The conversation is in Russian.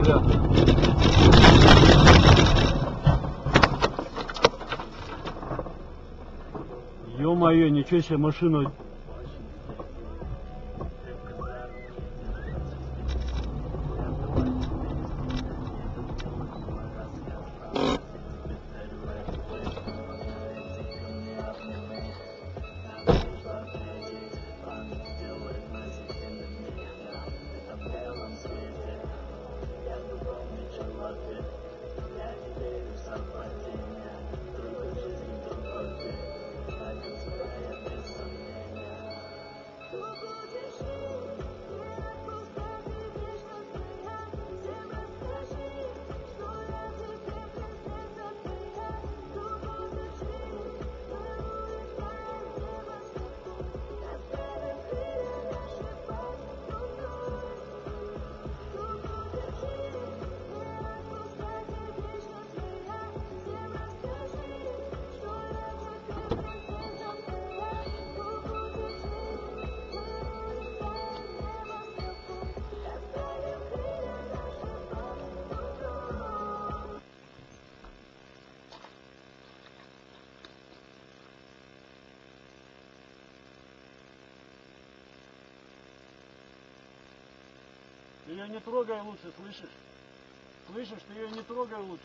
Понятно. Ё-моё, ничего себе машину. Ее не трогай лучше, слышишь? Слышишь, ты ее не трогай лучше.